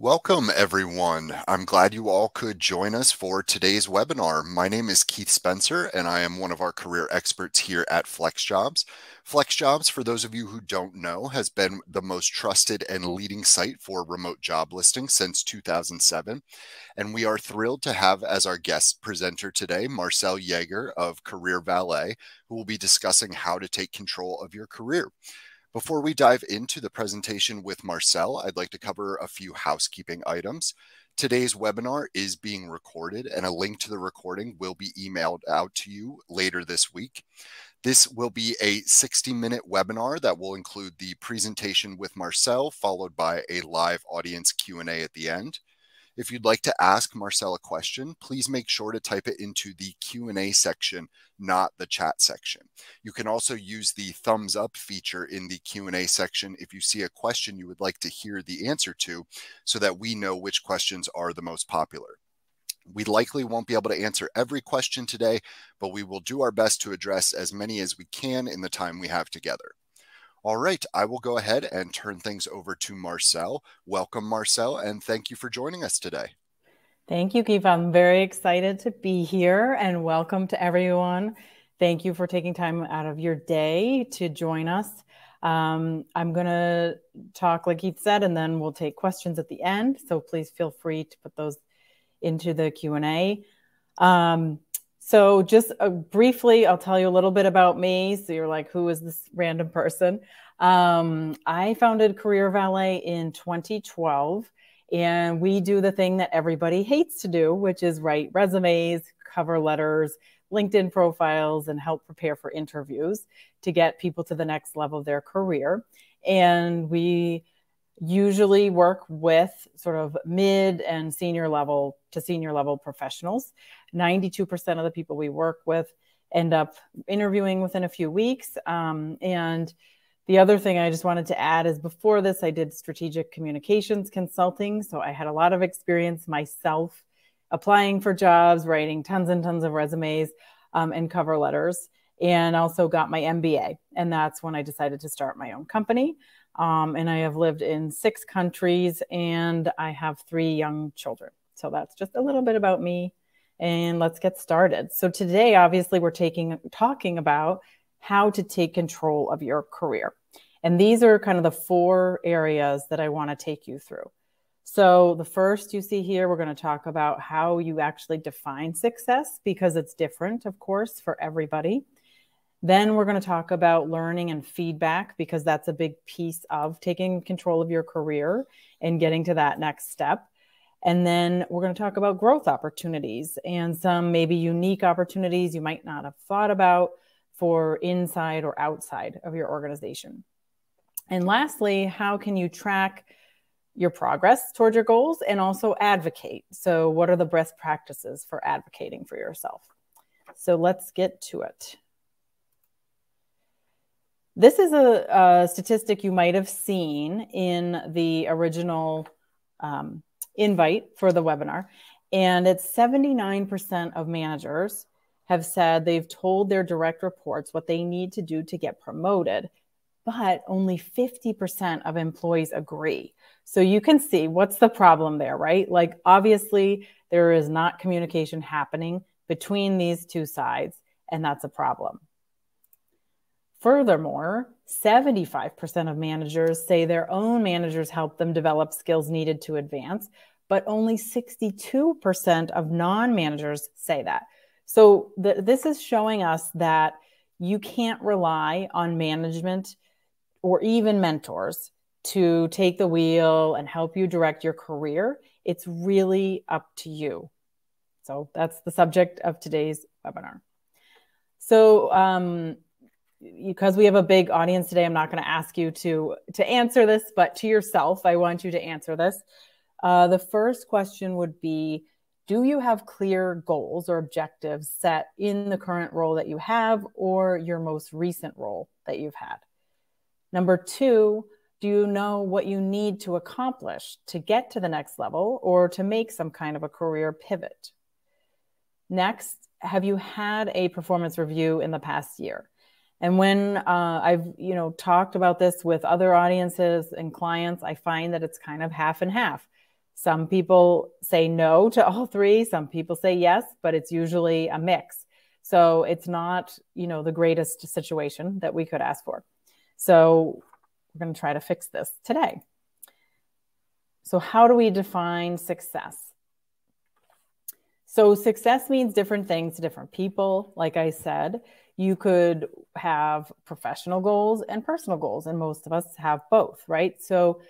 Welcome, everyone. I'm glad you all could join us for today's webinar. My name is Keith Spencer, and I am one of our career experts here at FlexJobs. FlexJobs, for those of you who don't know, has been the most trusted and leading site for remote job listings since 2007. And we are thrilled to have as our guest presenter today Marcelle Yeager of Career Valet, who will be discussing how to take control of your career. Before we dive into the presentation with Marcelle, I'd like to cover a few housekeeping items. Today's webinar is being recorded and a link to the recording will be emailed out to you later this week. This will be a 60 minute webinar that will include the presentation with Marcelle followed by a live audience Q&A at the end. If you'd like to ask Marcelle a question, please make sure to type it into the Q&A section, not the chat section. You can also use the thumbs up feature in the Q&A section if you see a question you would like to hear the answer to so that we know which questions are the most popular. We likely won't be able to answer every question today, but we will do our best to address as many as we can in the time we have together. All right, I will go ahead and turn things over to Marcelle. Welcome, Marcelle, and thank you for joining us today. Thank you, Keith. I'm very excited to be here and welcome to everyone. Thank you for taking time out of your day to join us. Um, I'm going to talk, like Keith said, and then we'll take questions at the end. So please feel free to put those into the Q&A. Um, so, just uh, briefly, I'll tell you a little bit about me. So, you're like, who is this random person? Um, I founded Career Valet in 2012, and we do the thing that everybody hates to do, which is write resumes, cover letters, LinkedIn profiles, and help prepare for interviews to get people to the next level of their career. And we usually work with sort of mid and senior level to senior level professionals. 92% of the people we work with end up interviewing within a few weeks. Um, and the other thing I just wanted to add is before this, I did strategic communications consulting. So I had a lot of experience myself applying for jobs, writing tons and tons of resumes um, and cover letters, and also got my MBA. And that's when I decided to start my own company. Um, and I have lived in six countries and I have three young children. So that's just a little bit about me. And let's get started. So today, obviously, we're taking talking about how to take control of your career. And these are kind of the four areas that I want to take you through. So, the first you see here, we're going to talk about how you actually define success because it's different, of course, for everybody. Then we're going to talk about learning and feedback because that's a big piece of taking control of your career and getting to that next step. And then we're going to talk about growth opportunities and some maybe unique opportunities you might not have thought about for inside or outside of your organization. And lastly, how can you track your progress towards your goals and also advocate? So, what are the best practices for advocating for yourself? So, let's get to it. This is a, a, statistic you might have seen in the original um, invite for the webinar. And it's 79% of managers have said they've told their direct reports what they need to do to get promoted, but only 50% of employees agree. So you can see what's the problem there, right? Like, obviously, there is not communication happening between these two sides, and that's a problem. Furthermore, 75% of managers say their own managers help them develop skills needed to advance, but only 62% of non managers say that. So, th- this is showing us that you can't rely on management or even mentors to take the wheel and help you direct your career. It's really up to you. So, that's the subject of today's webinar. So, um, because we have a big audience today, I'm not going to ask you to to answer this, but to yourself, I want you to answer this. Uh, the first question would be: Do you have clear goals or objectives set in the current role that you have, or your most recent role that you've had? Number two: Do you know what you need to accomplish to get to the next level, or to make some kind of a career pivot? Next, have you had a performance review in the past year? And when uh, I've you know talked about this with other audiences and clients, I find that it's kind of half and half. Some people say no to all three, some people say yes, but it's usually a mix. So it's not, you know, the greatest situation that we could ask for. So we're going to try to fix this today. So, how do we define success? So, success means different things to different people. Like I said, you could have professional goals and personal goals, and most of us have both, right? So,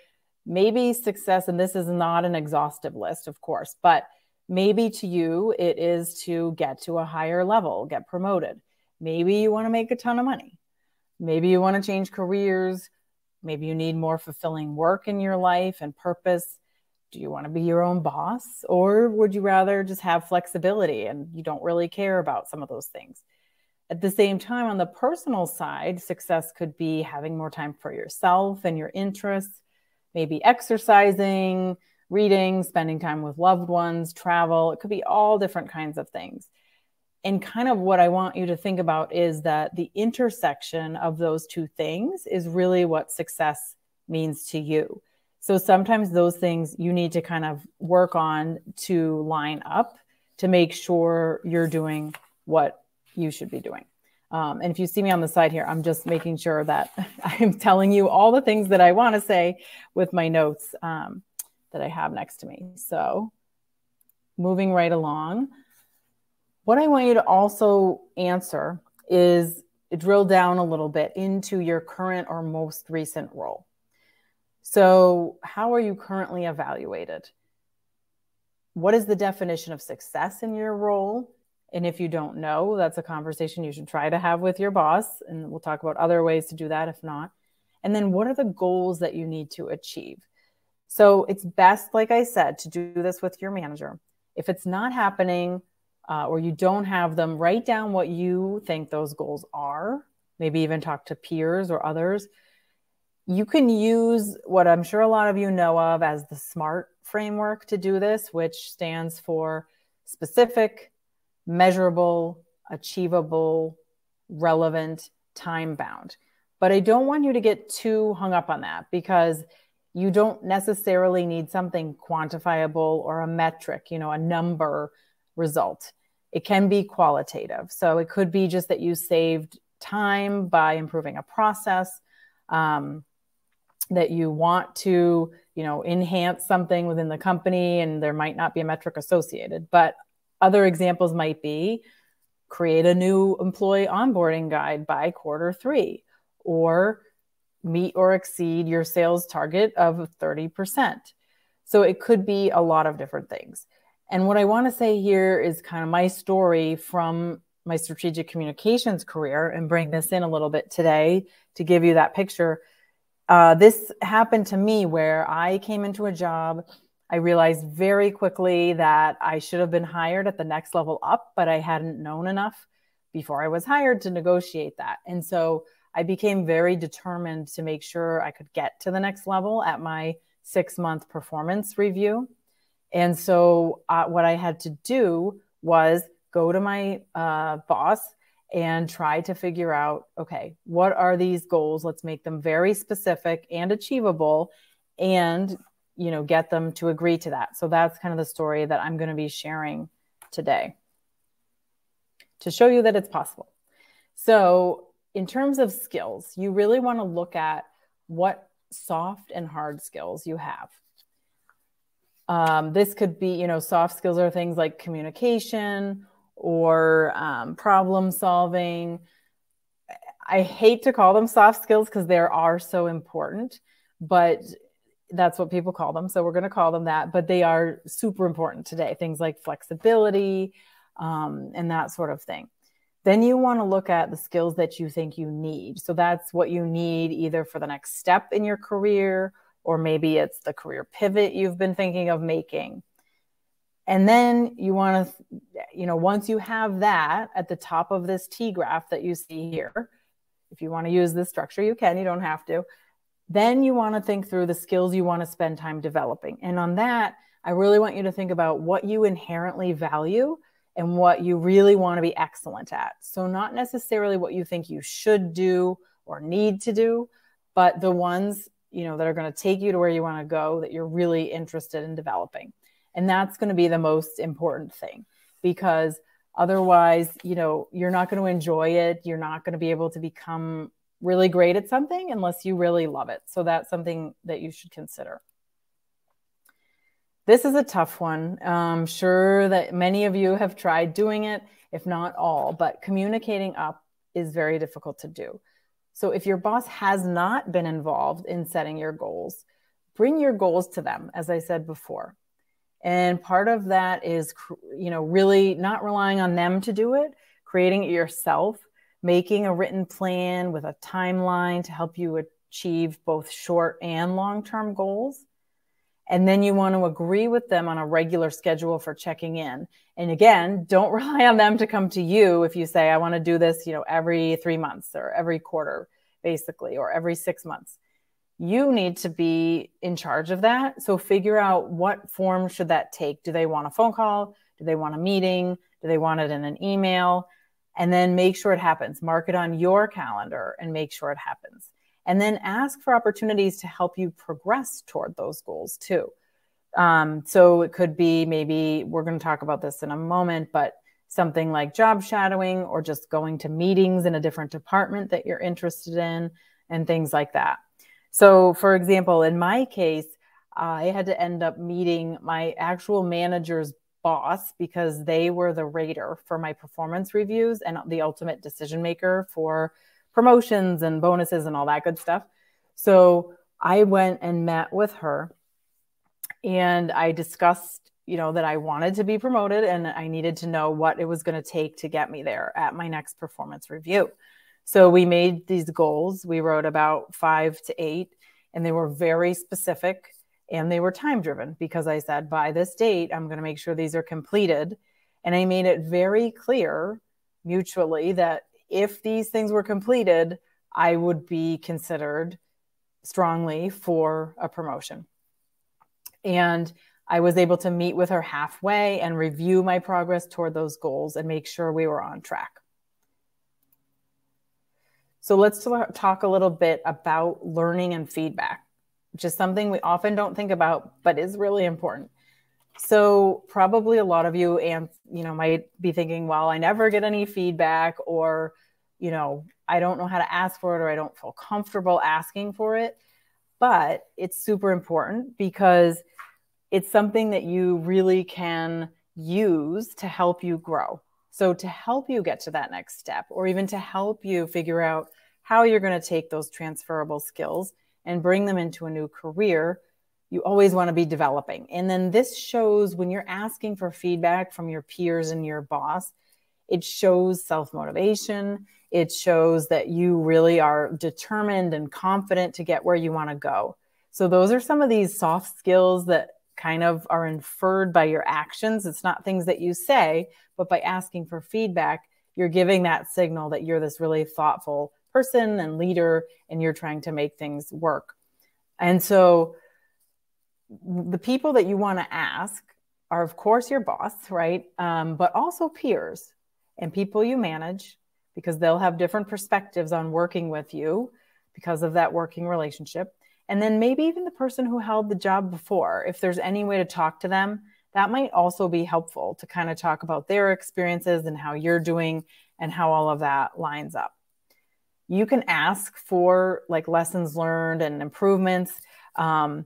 maybe success, and this is not an exhaustive list, of course, but maybe to you it is to get to a higher level, get promoted. Maybe you want to make a ton of money. Maybe you want to change careers. Maybe you need more fulfilling work in your life and purpose. Do you want to be your own boss? Or would you rather just have flexibility and you don't really care about some of those things? At the same time, on the personal side, success could be having more time for yourself and your interests, maybe exercising, reading, spending time with loved ones, travel. It could be all different kinds of things. And kind of what I want you to think about is that the intersection of those two things is really what success means to you. So sometimes those things you need to kind of work on to line up to make sure you're doing what you should be doing. Um, and if you see me on the side here, I'm just making sure that I'm telling you all the things that I want to say with my notes um, that I have next to me. So moving right along. What I want you to also answer is drill down a little bit into your current or most recent role. So, how are you currently evaluated? What is the definition of success in your role? And if you don't know, that's a conversation you should try to have with your boss. And we'll talk about other ways to do that if not. And then, what are the goals that you need to achieve? So, it's best, like I said, to do this with your manager. If it's not happening, uh, or you don't have them, write down what you think those goals are. Maybe even talk to peers or others. You can use what I'm sure a lot of you know of as the SMART framework to do this, which stands for specific, measurable, achievable, relevant, time bound. But I don't want you to get too hung up on that because you don't necessarily need something quantifiable or a metric, you know, a number result. It can be qualitative. So it could be just that you saved time by improving a process, um, that you want to, you know, enhance something within the company, and there might not be a metric associated. But other examples might be create a new employee onboarding guide by quarter three, or meet or exceed your sales target of 30%. So it could be a lot of different things. And what I want to say here is kind of my story from my strategic communications career and bring this in a little bit today to give you that picture. Uh, this happened to me where I came into a job. I realized very quickly that I should have been hired at the next level up, but I hadn't known enough before I was hired to negotiate that. And so I became very determined to make sure I could get to the next level at my six month performance review. And so, uh, what I had to do was go to my uh, boss and try to figure out okay, what are these goals? Let's make them very specific and achievable and you know get them to agree to that. So that's kind of the story that i'm going to be sharing today to show you that it's possible. So in terms of skills you really want to look at what soft and hard skills you have. Um, this could be, you know, soft skills are things like communication or um, problem solving. I hate to call them soft skills because they are so important, but that's what people call them. So we're going to call them that, but they are super important today. Things like flexibility um, and that sort of thing. Then you want to look at the skills that you think you need. So that's what you need either for the next step in your career or maybe it's the career pivot you've been thinking of making. And then you want to, you know, once you have that at the top of this T graph that you see here, if you want to use this structure, you can, you don't have to. Then you want to think through the skills you want to spend time developing. And on that, I really want you to think about what you inherently value and what you really want to be excellent at. So, not necessarily what you think you should do or need to do, but the ones you know that are going to take you to where you want to go that you're really interested in developing and that's going to be the most important thing because otherwise you know you're not going to enjoy it you're not going to be able to become really great at something unless you really love it. So that's something that you should consider. This is a tough one. I'm sure that many of you have tried doing it if not all but communicating up is very difficult to do. So if your boss has not been involved in setting your goals, bring your goals to them, as I said before. And part of that is, you know, really not relying on them to do it, creating it yourself, making a written plan with a timeline to help you achieve both short and long term goals. And then you want to agree with them on a regular schedule for checking in. And again, don't rely on them to come to you if you say, I want to do this, you know, every three months or every quarter, basically, or every six months. You need to be in charge of that. So figure out what form should that take. Do they want a phone call? Do they want a meeting? Do they want it in an email? And then make sure it happens. Mark it on your calendar and make sure it happens and then ask for opportunities to help you progress toward those goals too. Um, so it could be maybe we're going to talk about this in a moment, but something like job shadowing or just going to meetings in a different department that you're interested in and things like that. So, for example, in my case, I had to end up meeting my actual manager's boss because they were the rater for my performance reviews and the ultimate decision maker for promotions and bonuses and all that good stuff. So I went and met with her and I discussed, you know, that I wanted to be promoted and I needed to know what it was going to take to get me there at my next performance review. So we made these goals. We wrote about five to eight, and they were very specific and they were time driven because I said, by this date, I'm going to make sure these are completed. And I made it very clear mutually that if these things were completed, I would be considered strongly for a promotion. And I was able to meet with her halfway and review my progress toward those goals and make sure we were on track. So let's talk a little bit about learning and feedback, is something we often don't think about, but is really important. So probably a lot of you and you know might be thinking, well, I never get any feedback or you know, I don't know how to ask for it or I don't feel comfortable asking for it. But it's super important because it's something that you really can use to help you grow. So, to help you get to that next step, or even to help you figure out how you're going to take those transferable skills and bring them into a new career, you always want to be developing. And then this shows when you're asking for feedback from your peers and your boss, it shows self motivation. It shows that you really are determined and confident to get where you want to go. So, those are some of these soft skills that kind of are inferred by your actions. It's not things that you say, but by asking for feedback, you're giving that signal that you're this really thoughtful person and leader and you're trying to make things work. And so, the people that you want to ask are, of course, your boss, right? Um, but also peers and people you manage because they'll have different perspectives on working with you because of that working relationship. And then maybe even the person who held the job before, if there's any way to talk to them, that might also be helpful to kind of talk about their experiences and how you're doing and how all of that lines up. You can ask for like lessons learned and improvements um,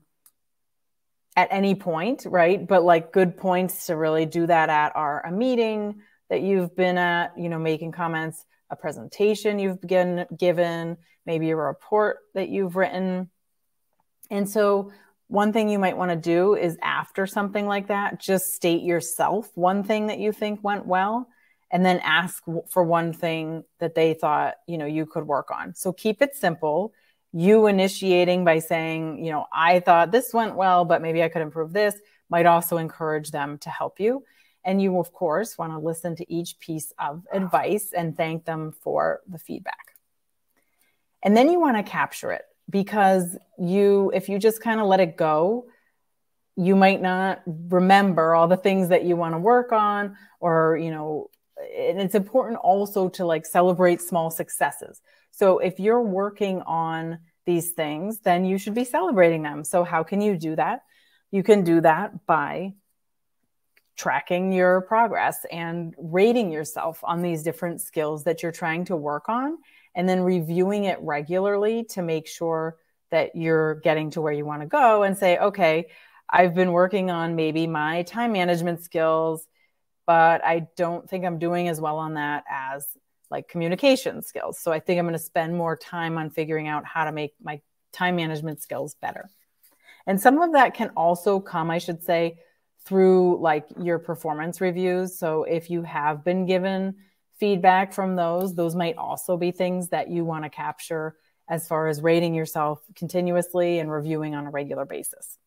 at any point, right? But like good points to really do that at are a meeting that you've been at, you know, making comments, a presentation you've been given, maybe a report that you've written. And so, one thing you might want to do is after something like that, just state yourself one thing that you think went well and then ask for one thing that they thought, you know, you could work on. So keep it simple. You initiating by saying, you know, I thought this went well, but maybe I could improve this might also encourage them to help you. And you, of course, want to listen to each piece of advice and thank them for the feedback. And then you want to capture it because you, if you just kind of let it go, you might not remember all the things that you want to work on or, you know, and it's important also to like celebrate small successes. So if you're working on these things, then you should be celebrating them. So, how can you do that? You can do that by tracking your progress and rating yourself on these different skills that you're trying to work on, and then reviewing it regularly to make sure that you're getting to where you want to go and say, okay, I've been working on maybe my time management skills, but I don't think I'm doing as well on that as like communication skills. So I think I'm going to spend more time on figuring out how to make my time management skills better. And some of that can also come, I should say, through like your performance reviews. So if you have been given feedback from those, those might also be things that you want to capture as far as rating yourself continuously and reviewing on a regular basis.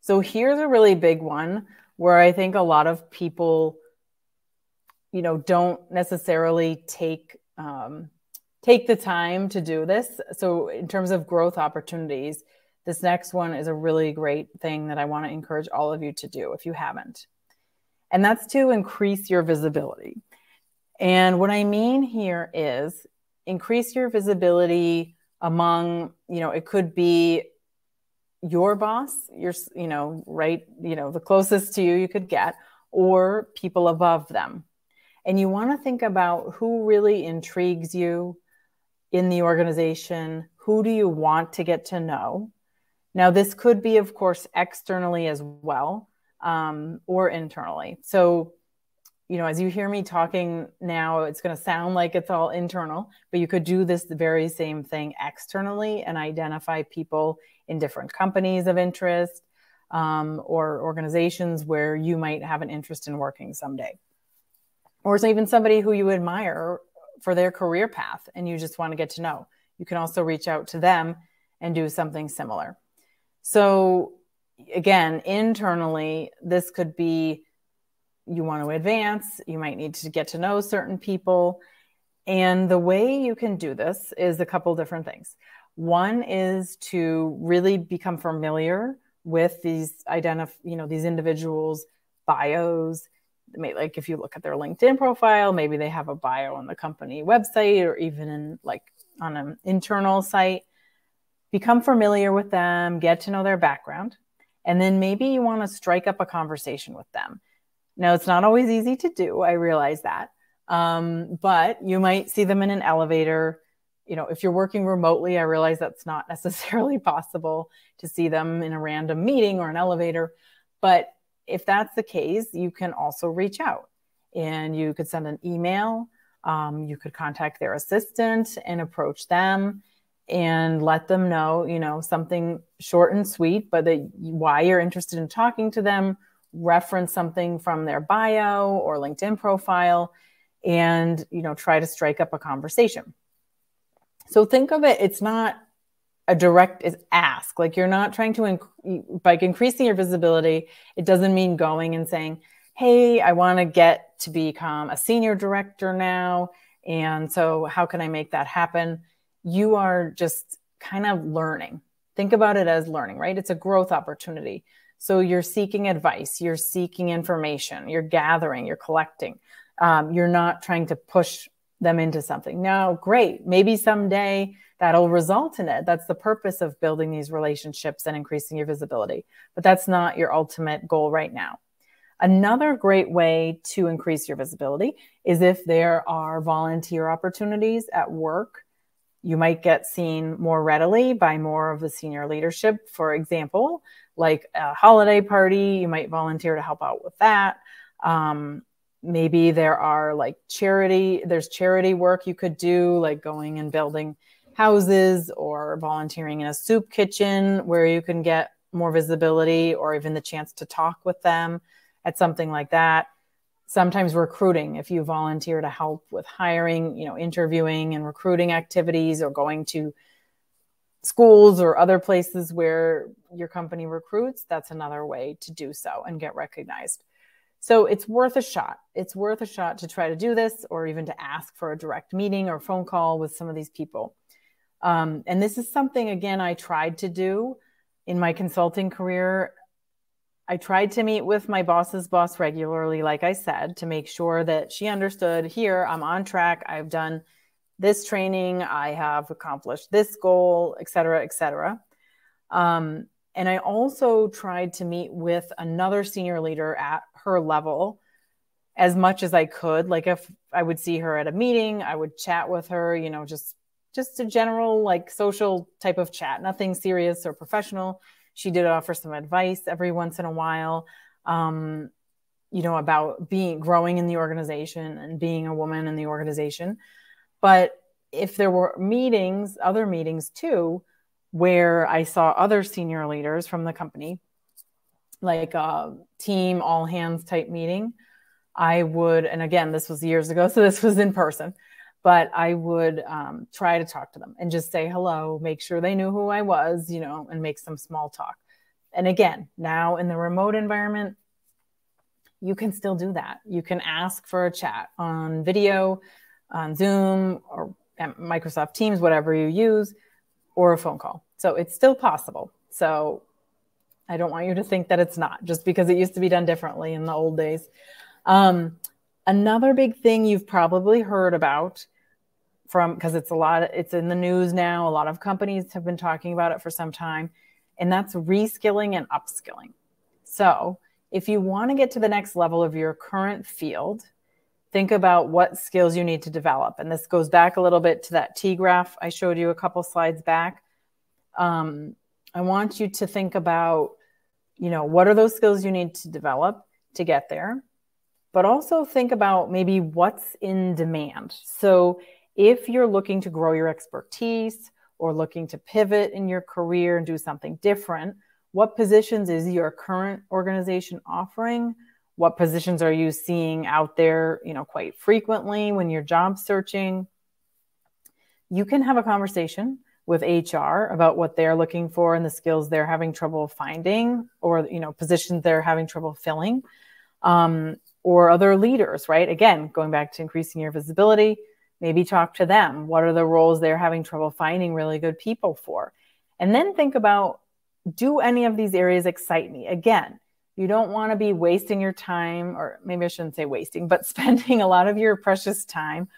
So here's a really big one where I think a lot of people you know don't necessarily take um, take the time to do this. So in terms of growth opportunities this next one is a really great thing that i want to encourage all of you to do if you haven't. And that's to increase your visibility. And what i mean here is increase your visibility among you know it could be your boss your you know right you know the closest to you you could get or people above them and you want to think about who really intrigues you in the organization. Who do you want to get to know? Now, this could be, of course, externally as well um, or internally. So, you know, as you hear me talking now, it's going to sound like it's all internal, but you could do this very same thing externally and identify people in different companies of interest um, or organizations where you might have an interest in working someday or even somebody who you admire for their career path and you just want to get to know. You can also reach out to them and do something similar. So, again, internally, this could be you want to advance, you might need to get to know certain people. And the way you can do this is a couple different things. One is to really become familiar with these identify, you know, these individuals' bios, like if you look at their LinkedIn profile, maybe they have a bio on the company website or even in like on an internal site. Become familiar with them, get to know their background, and then maybe you want to strike up a conversation with them. Now, it's not always easy to do. I realize that. Um, but you might see them in an elevator. You know, if you're working remotely, I realize that's not necessarily possible to see them in a random meeting or an elevator. But if that's the case, you can also reach out and you could send an email. Um, you could contact their assistant and approach them and let them know, you know, something short and sweet, but that why you're interested in talking to them, reference something from their bio or LinkedIn profile, and you know, try to strike up a conversation. So think of it, it's not a direct is ask. Like you're not trying to inc- by increasing your visibility it doesn't mean going and saying hey i want to get to become a senior director now and so how can i make that happen? You are just kind of learning. Think about it as learning right? It's a growth opportunity. So you're seeking advice you're seeking information you're gathering you're collecting. Um, you're not trying to push them into something now great maybe someday that'll result in it. That's the purpose of building these relationships and increasing your visibility. But that's not your ultimate goal right now. Another great way to increase your visibility is if there are volunteer opportunities at work. You might get seen more readily by more of the senior leadership. For example, like a holiday party, you might volunteer to help out with that. Um, maybe there are like charity, there's charity work you could do, like going and building houses or volunteering in a soup kitchen where you can get more visibility or even the chance to talk with them at something like that. Sometimes recruiting if you volunteer to help with hiring you know interviewing and recruiting activities or going to schools or other places where your company recruits that's another way to do so and get recognized so it's worth a shot it's worth a shot to try to do this or even to ask for a direct meeting or phone call with some of these people um, and this is something, again, I tried to do in my consulting career. I tried to meet with my boss's boss regularly, like I said, to make sure that she understood here, I'm on track. I've done this training, I have accomplished this goal, et cetera, et cetera. Um, and I also tried to meet with another senior leader at her level as much as I could. Like if I would see her at a meeting, I would chat with her, you know, just just a general like social type of chat, nothing serious or professional. She did offer some advice every once in a while, um, you know, about being growing in the organization and being a woman in the organization. But if there were meetings, other meetings too, where I saw other senior leaders from the company, like a team all hands type meeting, I would, and again, this was years ago, so this was in person, but I would um, try to talk to them and just say hello, make sure they knew who I was, you know, and make some small talk. And again, now in the remote environment, you can still do that. You can ask for a chat on video, on Zoom or Microsoft Teams, whatever you use, or a phone call. So it's still possible. So I don't want you to think that it's not just because it used to be done differently in the old days. Um, another big thing you've probably heard about from because it's a lot it's in the news now a lot of companies have been talking about it for some time and that's reskilling and upskilling. So if you want to get to the next level of your current field think about what skills you need to develop. And this goes back a little bit to that t graph i showed you a couple slides back. Um, i want you to think about you know what are those skills you need to develop to get there but also think about maybe what's in demand. So, if you're looking to grow your expertise or looking to pivot in your career and do something different, what positions is your current organization offering? What positions are you seeing out there, you know, quite frequently when you're job searching? You can have a conversation with HR about what they're looking for and the skills they're having trouble finding or you know positions they're having trouble filling. Um, or other leaders, right? Again, going back to increasing your visibility, maybe talk to them. What are the roles they're having trouble finding really good people for? And then think about do any of these areas excite me? Again, you don't want to be wasting your time, or maybe I shouldn't say wasting, but spending a lot of your precious time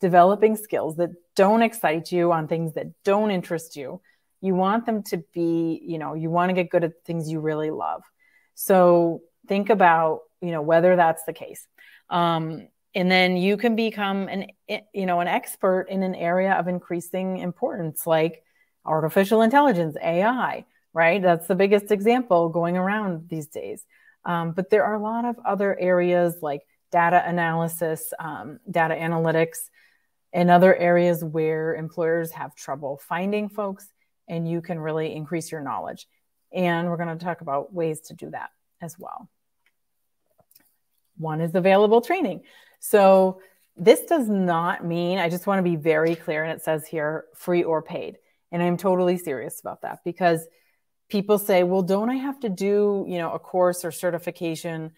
developing skills that don't excite you on things that don't interest you. You want them to be, you know, you want to get good at things you really love. So think about you know whether that's the case um, and then you can become an you know an expert in an area of increasing importance like artificial intelligence ai right that's the biggest example going around these days um, but there are a lot of other areas like data analysis um, data analytics and other areas where employers have trouble finding folks and you can really increase your knowledge and we're going to talk about ways to do that as well one is available training. So this does not mean, I just want to be very clear, and it says here free or paid. And I'm totally serious about that because people say, well, don't I have to do, you know, a course or certification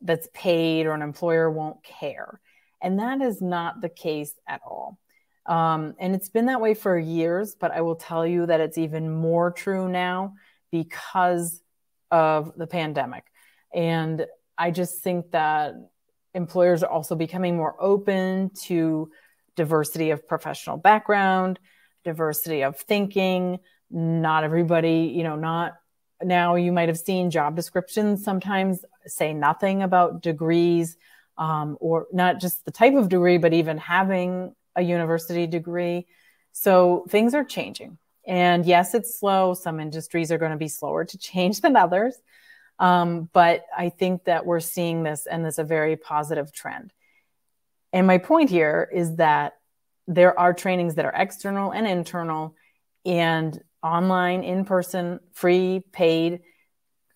that's paid or an employer won't care? And that is not the case at all. Um, and it's been that way for years, but I will tell you that it's even more true now because of the pandemic. And I just think that employers are also becoming more open to diversity of professional background, diversity of thinking. Not everybody, you know, not now you might have seen job descriptions sometimes say nothing about degrees um, or not just the type of degree, but even having a university degree. So things are changing. And yes, it's slow. Some industries are going to be slower to change than others. Um, but I think that we're seeing this, and it's a very positive trend. And my point here is that there are trainings that are external and internal, and online, in person, free, paid,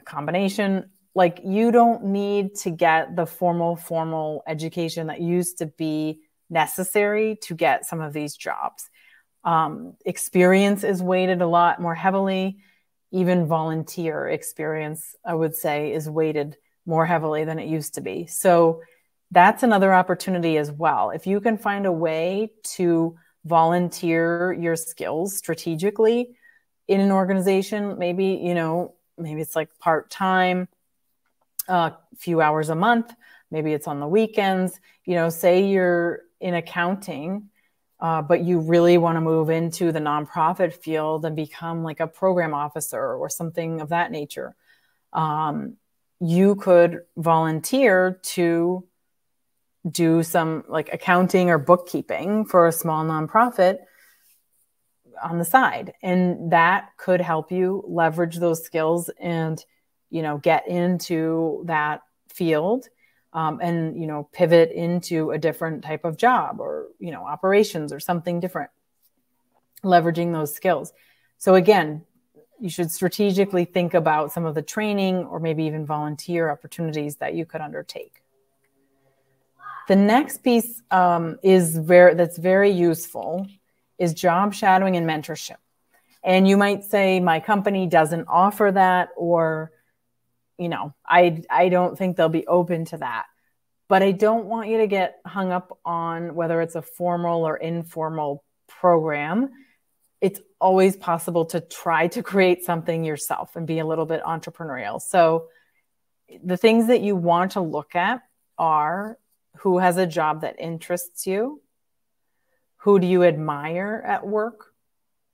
combination. Like you don't need to get the formal, formal education that used to be necessary to get some of these jobs. Um, experience is weighted a lot more heavily even volunteer experience, I would say, is weighted more heavily than it used to be. So that's another opportunity as well. If you can find a way to volunteer your skills strategically in an organization, maybe, you know, maybe it's like part time, a few hours a month, maybe it's on the weekends, you know, say you're in accounting uh, but you really want to move into the nonprofit field and become like a program officer or something of that nature, um, you could volunteer to do some like accounting or bookkeeping for a small nonprofit on the side. And that could help you leverage those skills and you know get into that field um, and you know pivot into a different type of job or you know operations or something different. Leveraging those skills. So again you should strategically think about some of the training or maybe even volunteer opportunities that you could undertake. The next piece um, is very that's very useful is job shadowing and mentorship. And you might say my company doesn't offer that or you know, I I don't think they'll be open to that. But I don't want you to get hung up on whether it's a formal or informal program. It's always possible to try to create something yourself and be a little bit entrepreneurial. So the things that you want to look at are who has a job that interests you? Who do you admire at work?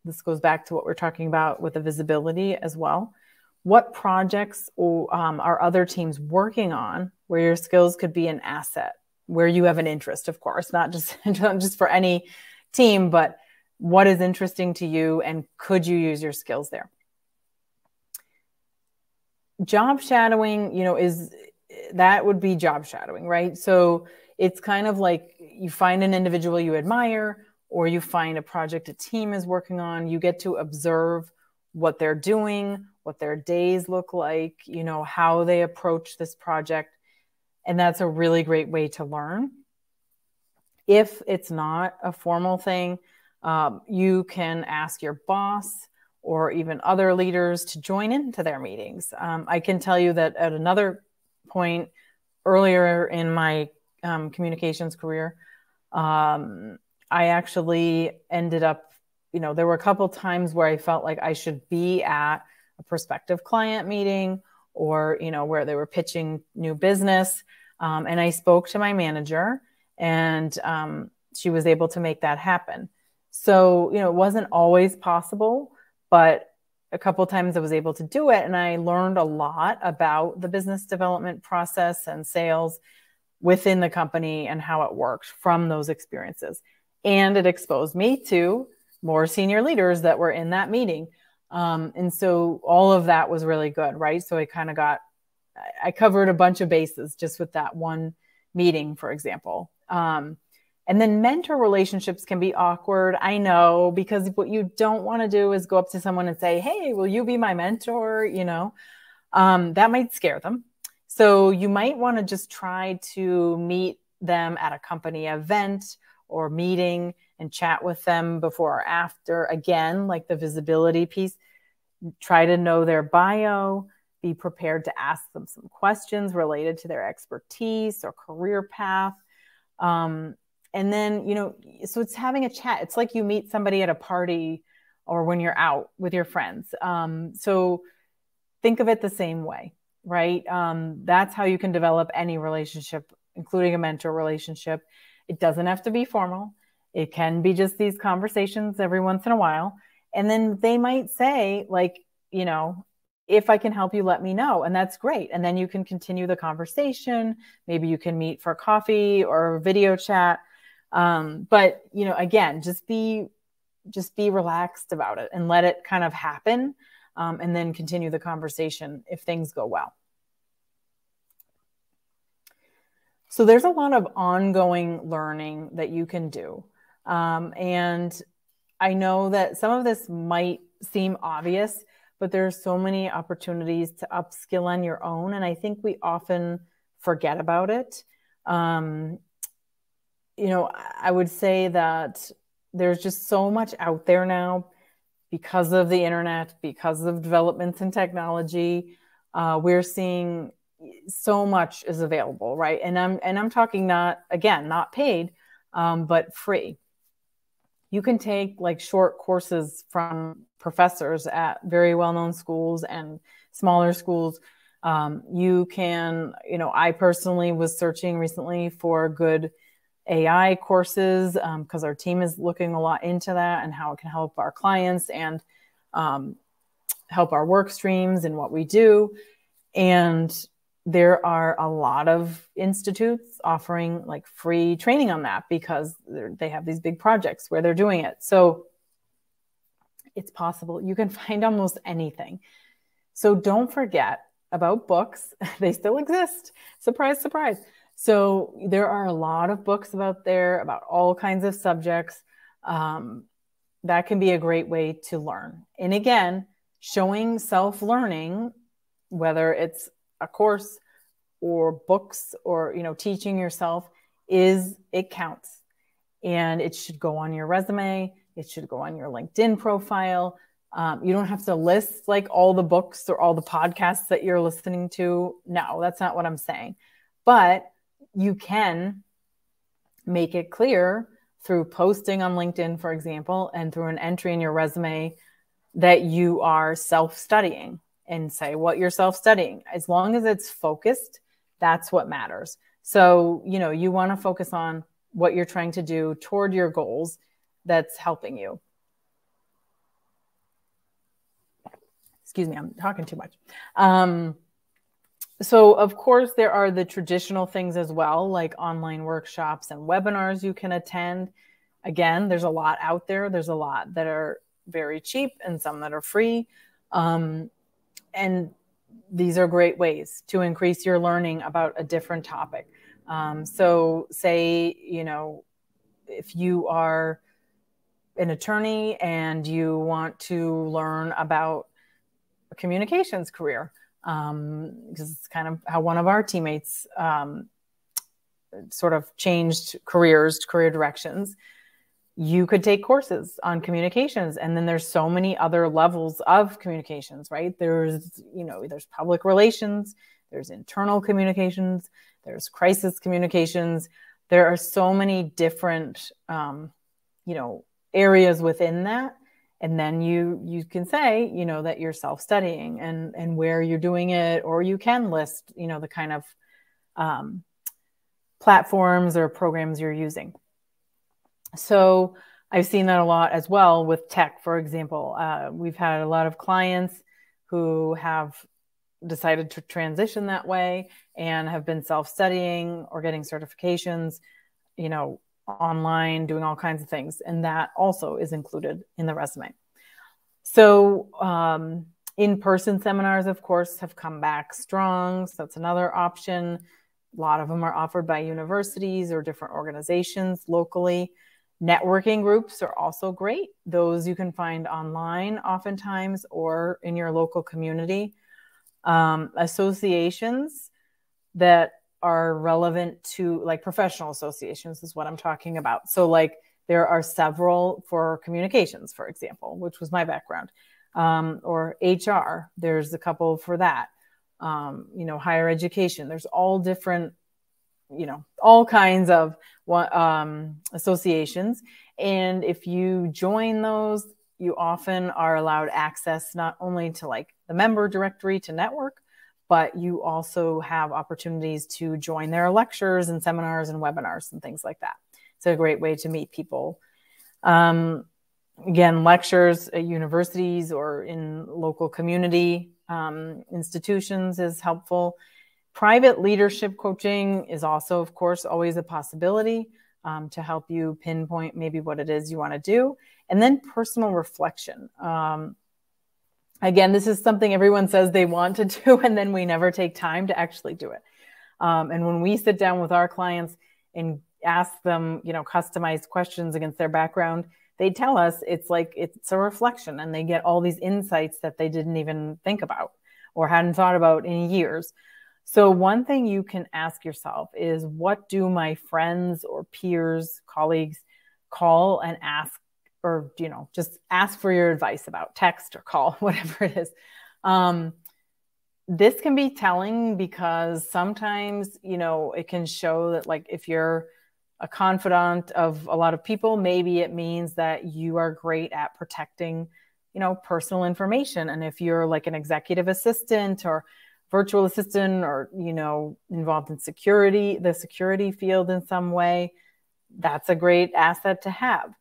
This goes back to what we're talking about with the visibility as well what projects or, um, are other teams working on where your skills could be an asset where you have an interest of course not just not just for any team but what is interesting to you and could you use your skills there? Job shadowing you know is that would be job shadowing right? So it's kind of like you find an individual you admire or you find a project a team is working on you get to observe what they're doing what their days look like, you know, how they approach this project. And that's a really great way to learn. If it's not a formal thing, um, you can ask your boss or even other leaders to join into their meetings. Um, I can tell you that at another point earlier in my um, communications career, um, I actually ended up, you know, there were a couple times where I felt like I should be at a prospective client meeting or you know where they were pitching new business. Um, and i spoke to my manager and um, she was able to make that happen. So you know it wasn't always possible but a couple times i was able to do it and i learned a lot about the business development process and sales within the company and how it worked from those experiences. And it exposed me to more senior leaders that were in that meeting um, and so all of that was really good, right? So I kind of got, I covered a bunch of bases just with that one meeting, for example. Um, and then mentor relationships can be awkward. I know because what you don't want to do is go up to someone and say, Hey, will you be my mentor? You know, um, that might scare them. So you might want to just try to meet them at a company event or meeting and chat with them before or after. Again, like the visibility piece, try to know their bio, be prepared to ask them some questions related to their expertise or career path. Um, and then, you know, so it's having a chat. It's like you meet somebody at a party or when you're out with your friends. Um, so think of it the same way, right? Um, that's how you can develop any relationship, including a mentor relationship. It doesn't have to be formal. It can be just these conversations every once in a while. And then they might say, like, you know, if I can help you, let me know. And that's great. And then you can continue the conversation. Maybe you can meet for coffee or video chat. Um, but you know, again, just be just be relaxed about it and let it kind of happen. Um, and then continue the conversation if things go well. So there's a lot of ongoing learning that you can do. Um, and I know that some of this might seem obvious, but there's so many opportunities to upskill on your own. And I think we often forget about it. Um, you know, I would say that there's just so much out there now because of the internet, because of developments in technology. Uh, we're seeing so much is available, right? And I'm and I'm talking not again not paid, um, but free you can take like short courses from professors at very well-known schools and smaller schools um, you can you know i personally was searching recently for good AI courses because um, our team is looking a lot into that and how it can help our clients and um, help our work streams and what we do. And there are a lot of institutes offering like free training on that because they have these big projects where they're doing it. So it's possible you can find almost anything. So don't forget about books. They still exist. Surprise, surprise. So there are a lot of books about there about all kinds of subjects. Um, that can be a great way to learn. And again, showing self learning, whether it's a course or books or you know teaching yourself is it counts. And it should go on your resume. It should go on your linkedin profile. Um, you don't have to list like all the books or all the podcasts that you're listening to. No that's not what i'm saying. But you can make it clear through posting on linkedin for example and through an entry in your resume that you are self-studying and say what you're self-studying as long as it's focused that's what matters. So, you know, you want to focus on what you're trying to do toward your goals that's helping you. Excuse me, I'm talking too much. Um, so, of course, there are the traditional things as well, like online workshops and webinars you can attend. Again, there's a lot out there. There's a lot that are very cheap and some that are free. Um, and these are great ways to increase your learning about a different topic. Um, so, say, you know, if you are an attorney and you want to learn about a communications career, um, because it's kind of how one of our teammates um, sort of changed careers, career directions you could take courses on communications and then there's so many other levels of communications right? There's you know there's public relations there's internal communications there's crisis communications. There are so many different um, you know areas within that. And then you you can say you know that you're self-studying and and where you're doing it or you can list you know the kind of um, platforms or programs you're using so I've seen that a lot as well with tech, for example. Uh, we've had a lot of clients who have decided to transition that way and have been self-studying or getting certifications, you know, online, doing all kinds of things. And that also is included in the resume. So um, in-person seminars, of course, have come back strong. So that's another option. A lot of them are offered by universities or different organizations locally. Networking groups are also great. Those you can find online oftentimes or in your local community. Um, associations that are relevant to like professional associations is what I'm talking about. So, like, there are several for communications, for example, which was my background, um, or HR. There's a couple for that. Um, you know, higher education. There's all different you know all kinds of um, associations. And if you join those you often are allowed access not only to like the member directory to network but you also have opportunities to join their lectures and seminars and webinars and things like that. It's a great way to meet people. Um, again lectures at universities or in local community um, institutions is helpful Private leadership coaching is also, of course, always a possibility um, to help you pinpoint maybe what it is you want to do. And then personal reflection. Um, again, this is something everyone says they want to do, and then we never take time to actually do it. Um, and when we sit down with our clients and ask them, you know, customized questions against their background, they tell us it's like it's a reflection and they get all these insights that they didn't even think about or hadn't thought about in years. So, one thing you can ask yourself is what do my friends or peers, colleagues call and ask, or, you know, just ask for your advice about text or call, whatever it is. Um, this can be telling because sometimes, you know, it can show that, like, if you're a confidant of a lot of people, maybe it means that you are great at protecting, you know, personal information. And if you're like an executive assistant or virtual assistant or you know involved in security the security field in some way that's a great asset to have.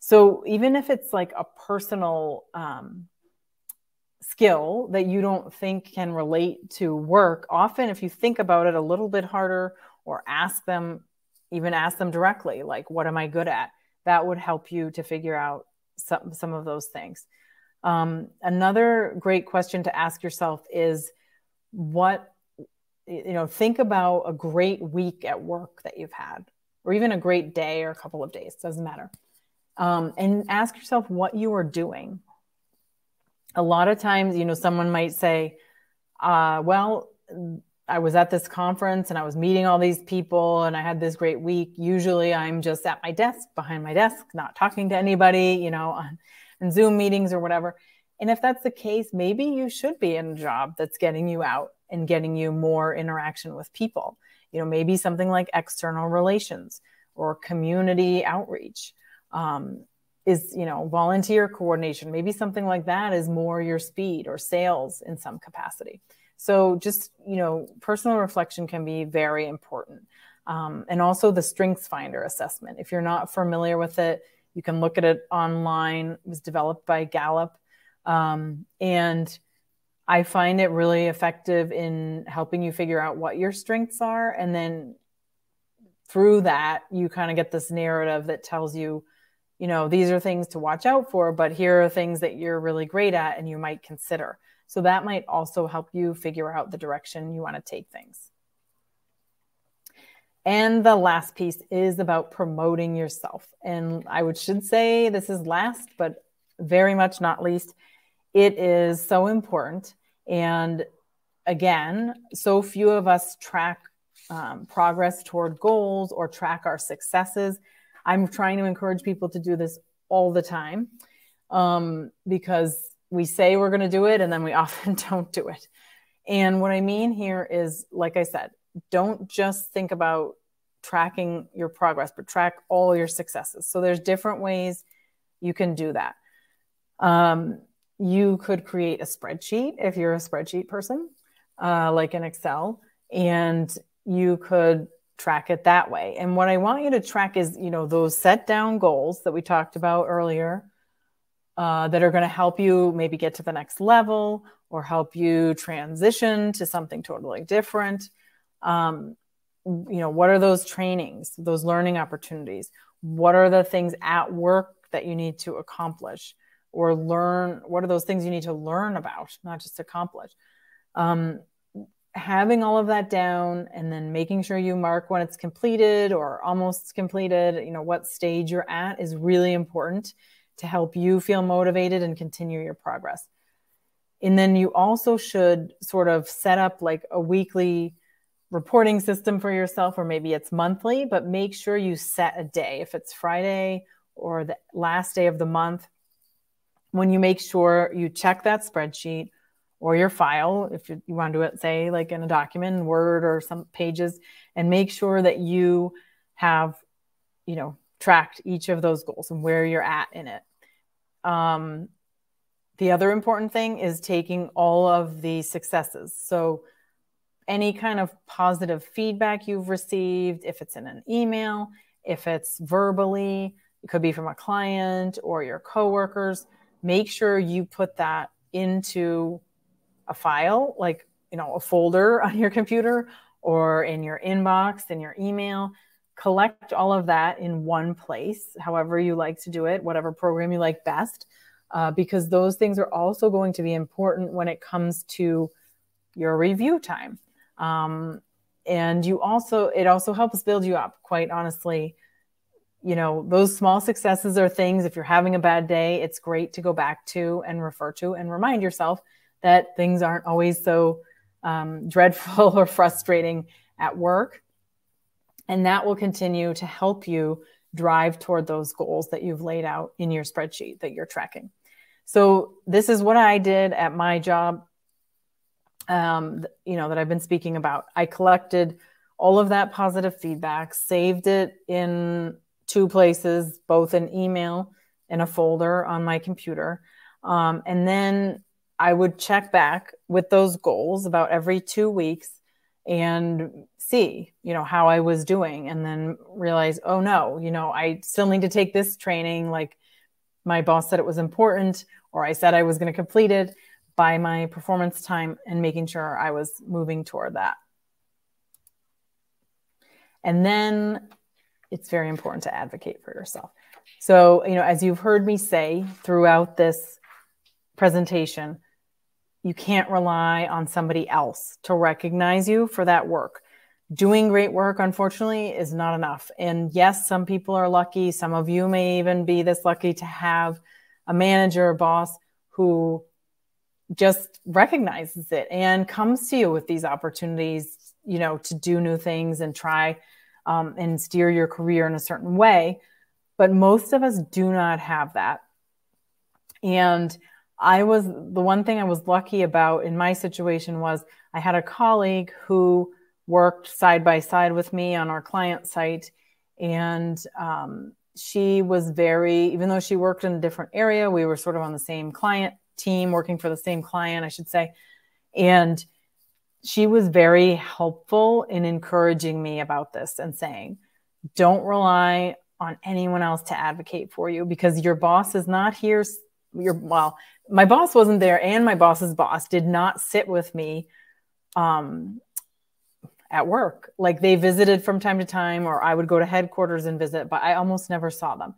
So even if it's like a personal um, skill that you don't think can relate to work, often if you think about it a little bit harder or ask them, even ask them directly, like, what am I good at? That would help you to figure out some, some of those things. Um, another great question to ask yourself is what, you know, think about a great week at work that you've had, or even a great day or a couple of days, doesn't matter. Um, and ask yourself what you are doing. A lot of times, you know, someone might say, uh, well, I was at this conference and I was meeting all these people and I had this great week. Usually I'm just at my desk, behind my desk, not talking to anybody, you know, on, on Zoom meetings or whatever. And if that's the case, maybe you should be in a job that's getting you out and getting you more interaction with people. You know, maybe something like external relations or community outreach. Um, is you know volunteer coordination maybe something like that is more your speed or sales in some capacity so just, you know, personal reflection can be very important. Um, and also the strengths finder assessment. If you're not familiar with it, you can look at it online. It was developed by Gallup. Um, and I find it really effective in helping you figure out what your strengths are. And then through that, you kind of get this narrative that tells you, you know, these are things to watch out for, but here are things that you're really great at and you might consider. So that might also help you figure out the direction you want to take things. And the last piece is about promoting yourself. And I would should say this is last, but very much not least. It is so important. And again, so few of us track um, progress toward goals or track our successes. I'm trying to encourage people to do this all the time um, because we say we're going to do it and then we often don't do it. And what I mean here is, like I said, don't just think about tracking your progress, but track all your successes. So there's different ways you can do that. Um, you could create a spreadsheet if you're a spreadsheet person, uh, like in Excel, and you could track it that way. And what I want you to track is, you know, those set down goals that we talked about earlier uh, that are going to help you maybe get to the next level or help you transition to something totally different. Um, you know, what are those trainings, those learning opportunities? What are the things at work that you need to accomplish or learn? What are those things you need to learn about, not just accomplish? Um, having all of that down and then making sure you mark when it's completed or almost completed, you know, what stage you're at is really important to help you feel motivated and continue your progress. And then you also should sort of set up like a weekly reporting system for yourself, or maybe it's monthly, but make sure you set a day. If it's Friday or the last day of the month, when you make sure you check that spreadsheet or your file, if you, want to do it, say like in a document, Word or some pages, and make sure that you have, you know, tracked each of those goals and where you're at in it. Um, the other important thing is taking all of the successes. So, any kind of positive feedback you've received, if it's in an email, if it's verbally, it could be from a client or your coworkers, make sure you put that into a file, like, you know, a folder on your computer or in your inbox, in your email, collect all of that in one place, however you like to do it, whatever program you like best, uh, because those things are also going to be important when it comes to your review time. Um, and you also, it also helps build you up, quite honestly. You know, those small successes are things, if you're having a bad day, it's great to go back to and refer to and remind yourself that things aren't always so um, dreadful or frustrating at work and that will continue to help you drive toward those goals that you've laid out in your spreadsheet that you're tracking. So this is what I did at my job, um, you know, that I've been speaking about. I collected all of that positive feedback, saved it in two places, both an email and a folder on my computer. Um, and then I would check back with those goals about every two weeks and see, you know, how I was doing and then realize, oh no, you know, I still need to take this training. Like my boss said it was important, or I said I was going to complete it by my performance time and making sure I was moving toward that. And then it's very important to advocate for yourself. So, you know, as you've heard me say throughout this presentation, you can't rely on somebody else to recognize you for that work. Doing great work, unfortunately, is not enough. And yes, some people are lucky. Some of you may even be this lucky to have a manager or boss who just recognizes it and comes to you with these opportunities, you know, to do new things and try um, and steer your career in a certain way. But most of us do not have that. And I was the one thing I was lucky about in my situation was I had a colleague who worked side by side with me on our client site. And um, she was very, even though she worked in a different area, we were sort of on the same client team, working for the same client, I should say. And she was very helpful in encouraging me about this and saying, don't rely on anyone else to advocate for you because your boss is not here. Your well, my boss wasn't there, and my boss's boss did not sit with me um, at work. Like they visited from time to time, or I would go to headquarters and visit, but I almost never saw them.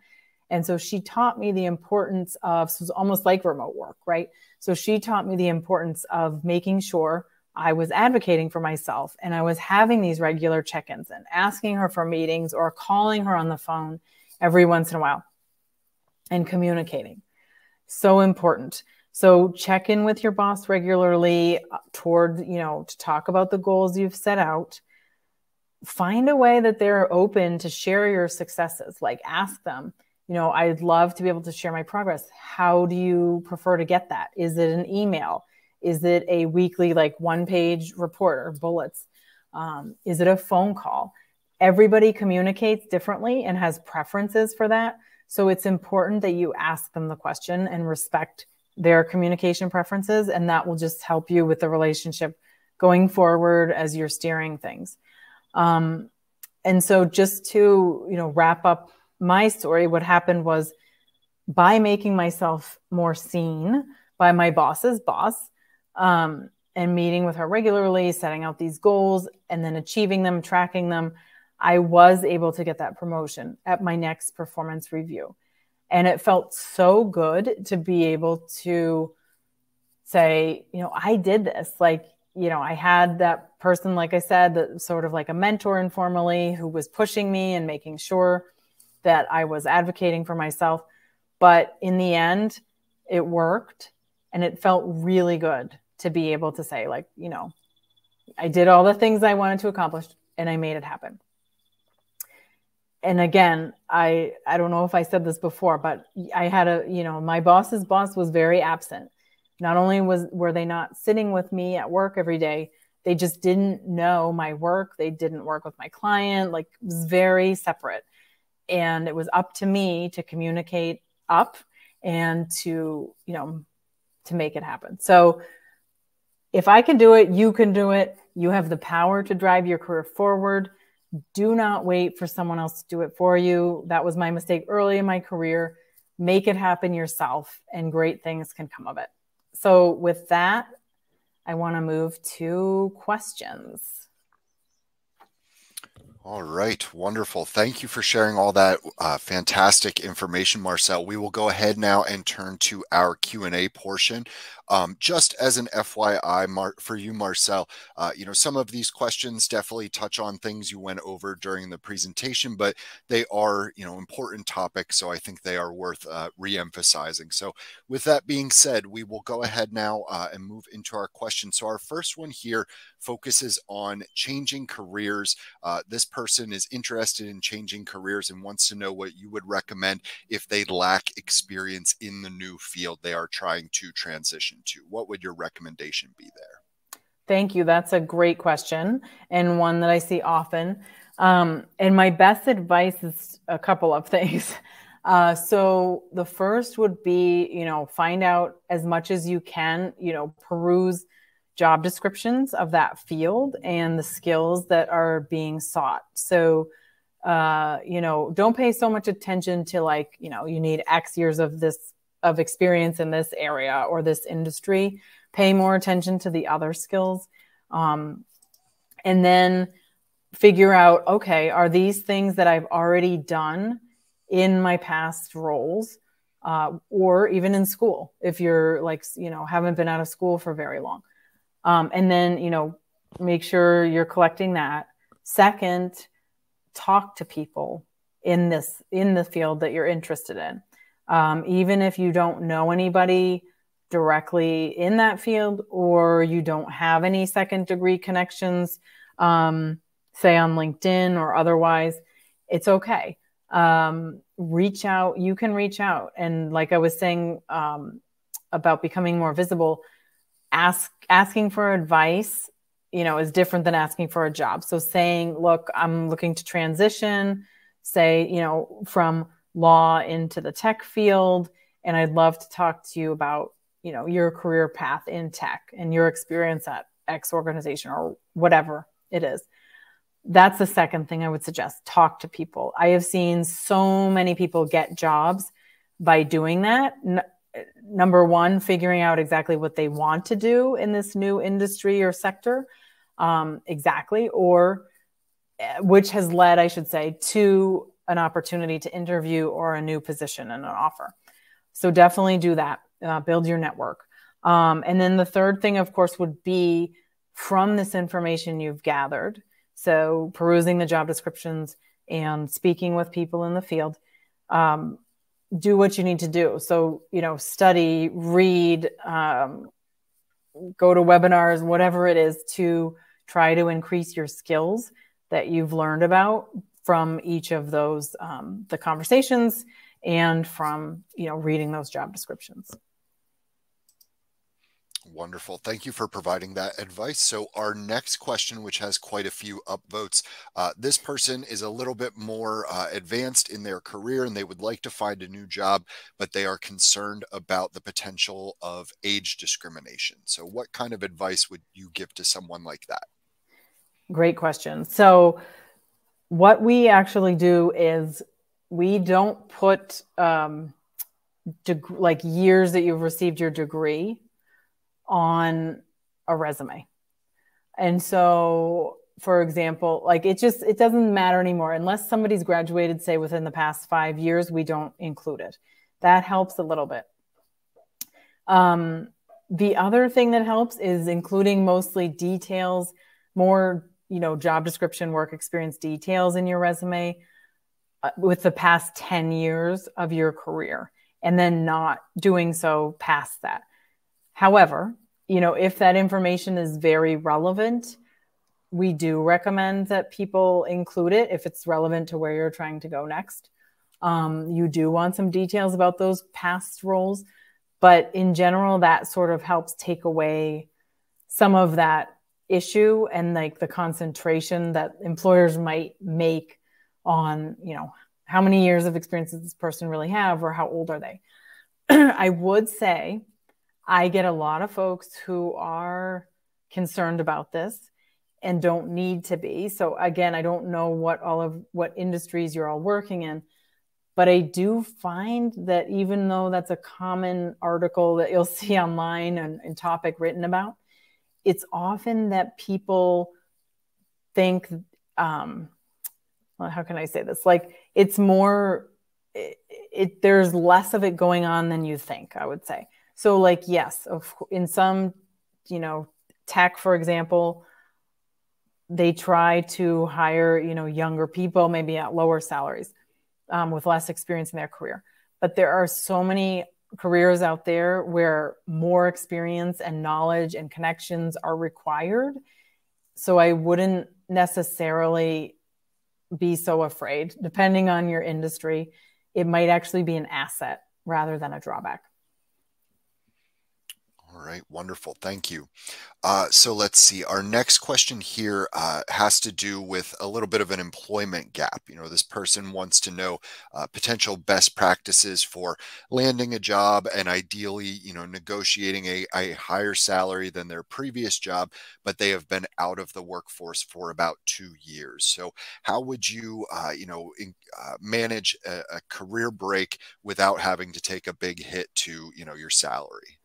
And so she taught me the importance of, so it's almost like remote work, right? So she taught me the importance of making sure I was advocating for myself and I was having these regular check ins and asking her for meetings or calling her on the phone every once in a while and communicating. So important. So check in with your boss regularly uh, toward, you know, to talk about the goals you've set out. Find a way that they're open to share your successes. Like ask them, you know, I'd love to be able to share my progress. How do you prefer to get that? Is it an email? Is it a weekly, like one page report or bullets? Um, is it a phone call? Everybody communicates differently and has preferences for that. So it's important that you ask them the question and respect their communication preferences. And that will just help you with the relationship going forward as you're steering things. Um, and so just to, you know, wrap up my story, what happened was by making myself more seen by my boss's boss, um, and meeting with her regularly, setting out these goals, and then achieving them, tracking them, I was able to get that promotion at my next performance review. And it felt so good to be able to say, you know, I did this. Like, you know, I had that person, like I said, that sort of like a mentor informally who was pushing me and making sure that I was advocating for myself. But in the end, it worked and it felt really good to be able to say, like, you know, I did all the things I wanted to accomplish and I made it happen. And again, I I don't know if I said this before, but I had a, you know, my boss's boss was very absent. Not only was were they not sitting with me at work every day, they just didn't know my work. They didn't work with my client, like it was very separate. And it was up to me to communicate up and to, you know, to make it happen. So if I can do it, you can do it. You have the power to drive your career forward. Do not wait for someone else to do it for you. That was my mistake early in my career. Make it happen yourself, and great things can come of it. So, with that, I want to move to questions. All right, wonderful. Thank you for sharing all that uh, fantastic information, Marcelle. We will go ahead now and turn to our Q&A portion. Um, just as an FYI Mar- for you, Marcelle, uh, you know, some of these questions definitely touch on things you went over during the presentation, but they are, you know, important topics. So I think they are worth uh, re-emphasizing. So with that being said, we will go ahead now uh, and move into our questions. So our first one here focuses on changing careers. Uh, this person is interested in changing careers and wants to know what you would recommend if they lack experience in the new field they are trying to transition to? What would your recommendation be there? Thank you. That's a great question and one that I see often. Um, and my best advice is a couple of things. Uh, so the first would be, you know, find out as much as you can, you know, peruse job descriptions of that field and the skills that are being sought. So, uh, you know, don't pay so much attention to like, you know, you need X years of this of experience in this area or this industry. Pay more attention to the other skills. Um, and then figure out okay, are these things that I've already done in my past roles? Uh, or even in school, if you're like, you know, haven't been out of school for very long. Um, and then, you know, make sure you're collecting that. Second, talk to people in this in the field that you're interested in. Um, even if you don't know anybody directly in that field or you don't have any second degree connections, um, say on LinkedIn or otherwise, it's okay. Um, reach out. You can reach out. And like I was saying um, about becoming more visible, ask asking for advice you know is different than asking for a job. So saying look i'm looking to transition say you know from law into the tech field and i'd love to talk to you about you know your career path in tech and your experience at x organization or whatever it is. That's the second thing i would suggest. Talk to people. I have seen so many people get jobs by doing that number one, figuring out exactly what they want to do in this new industry or sector, um, exactly, or eh, which has led, I should say, to an opportunity to interview or a new position and an offer. So definitely do that. Uh, build your network. Um, and then the third thing, of course, would be from this information you've gathered. So perusing the job descriptions and speaking with people in the field. Um, do what you need to do. So, you know, study, read, um, go to webinars, whatever it is to try to increase your skills that you've learned about from each of those, um, the conversations and from, you know, reading those job descriptions. Wonderful. Thank you for providing that advice. So, our next question, which has quite a few upvotes, uh, this person is a little bit more uh, advanced in their career and they would like to find a new job, but they are concerned about the potential of age discrimination. So, what kind of advice would you give to someone like that? Great question. So, what we actually do is we don't put um, like years that you've received your degree on a resume. And so, for example, like it just it doesn't matter anymore unless somebody's graduated say within the past 5 years, we don't include it. That helps a little bit. Um, the other thing that helps is including mostly details, more, you know, job description, work experience details in your resume uh, with the past 10 years of your career and then not doing so past that. However, you know, if that information is very relevant, we do recommend that people include it if it's relevant to where you're trying to go next. Um, you do want some details about those past roles, but in general, that sort of helps take away some of that issue and like the concentration that employers might make on, you know, how many years of experience does this person really have or how old are they? I would say I get a lot of folks who are concerned about this and don't need to be. So again, I don't know what all of what industries you're all working in, but I do find that even though that's a common article that you'll see online and, and topic written about, it's often that people think, um, well, how can I say this? Like it's more, it, it, there's less of it going on than you think. I would say. So, like, yes, in some, you know, tech, for example, they try to hire, you know, younger people, maybe at lower salaries, um, with less experience in their career. But there are so many careers out there where more experience and knowledge and connections are required. So I wouldn't necessarily be so afraid. Depending on your industry, it might actually be an asset rather than a drawback. All right. wonderful. Thank you. Uh, so let's see. Our next question here uh, has to do with a little bit of an employment gap. You know, this person wants to know uh, potential best practices for landing a job and ideally, you know, negotiating a, a higher salary than their previous job, but they have been out of the workforce for about two years. So, how would you, uh, you know, in, uh, manage a, a career break without having to take a big hit to, you know, your salary?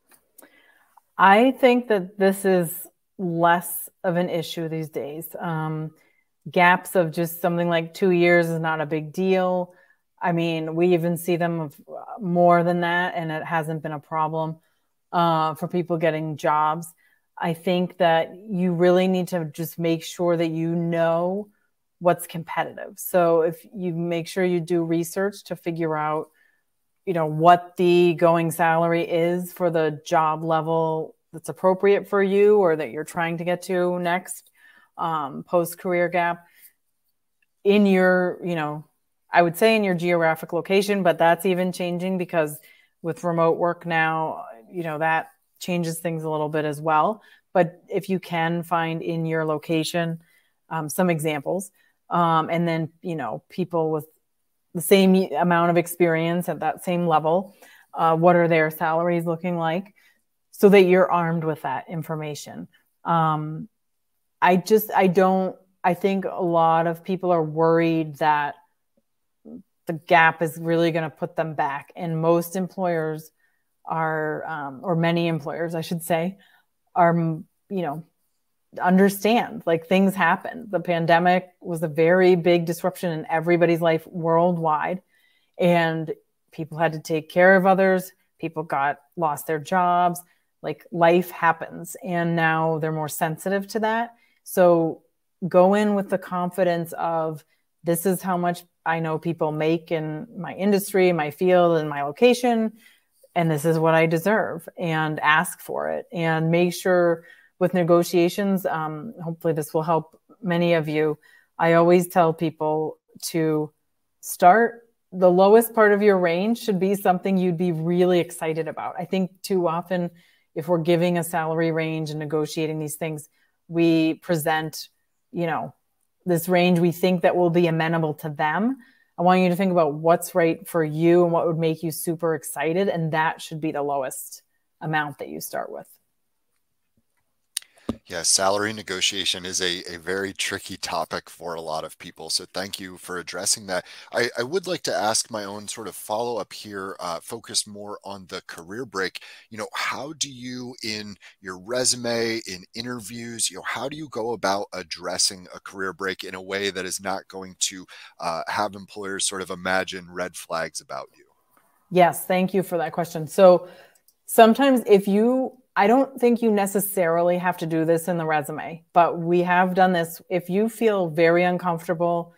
I think that this is less of an issue these days. Um, gaps of just something like two years is not a big deal. I mean, we even see them of uh, more than that, and it hasn't been a problem uh, for people getting jobs. I think that you really need to just make sure that you know what's competitive. So if you make sure you do research to figure out you know what the going salary is for the job level that's appropriate for you or that you're trying to get to next um, post career gap in your you know i would say in your geographic location but that's even changing because with remote work now you know that changes things a little bit as well. But if you can find in your location um, some examples um, and then you know people with the same amount of experience at that same level. Uh, what are their salaries looking like? So that you're armed with that information. Um, I just, I don't, I think a lot of people are worried that the gap is really going to put them back. And most employers are, um, or many employers, I should say, are, you know, understand like things happen. The pandemic was a very big disruption in everybody's life worldwide. And people had to take care of others. People got lost their jobs. Like life happens. And now they're more sensitive to that. So go in with the confidence of this is how much I know people make in my industry, my field, and my location. And this is what I deserve. And ask for it and make sure with negotiations, um, hopefully this will help many of you. I always tell people to start the lowest part of your range should be something you'd be really excited about. I think too often, if we're giving a salary range and negotiating these things, we present, you know, this range we think that will be amenable to them. I want you to think about what's right for you and what would make you super excited. And that should be the lowest amount that you start with. Yeah, salary negotiation is a, a very tricky topic for a lot of people. So thank you for addressing that. I, I would like to ask my own sort of follow up here, uh, focus more on the career break. You know, how do you, in your resume, in interviews, you know, how do you go about addressing a career break in a way that is not going to uh, have employers sort of imagine red flags about you? Yes, thank you for that question. So sometimes if you I don't think you necessarily have to do this in the resume, but we have done this. If you feel very uncomfortable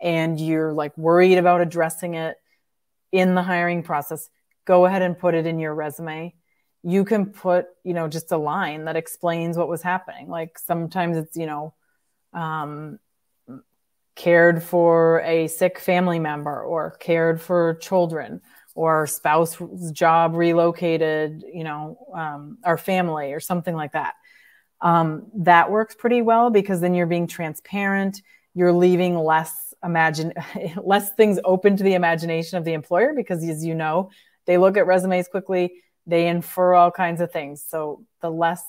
and you're like worried about addressing it in the hiring process, go ahead and put it in your resume. You can put, you know, just a line that explains what was happening. Like sometimes it's, you know, um, cared for a sick family member or cared for children or spouse's job relocated, you know, um, our family or something like that. Um, that works pretty well because then you're being transparent. You're leaving less imagine less things open to the imagination of the employer because, as you know, they look at resumes quickly. They infer all kinds of things. So the less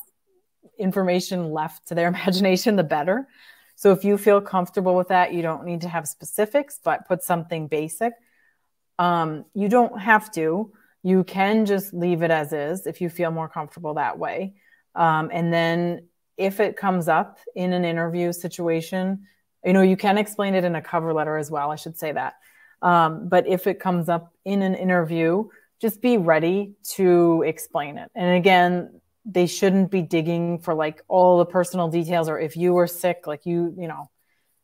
information left to their imagination, the better. So if you feel comfortable with that, you don't need to have specifics, but put something basic um, you don't have to. You can just leave it as is if you feel more comfortable that way. Um, and then if it comes up in an interview situation, you know, you can explain it in a cover letter as well. I should say that. Um, but if it comes up in an interview, just be ready to explain it. And again, they shouldn't be digging for like all the personal details or if you were sick, like you, you know,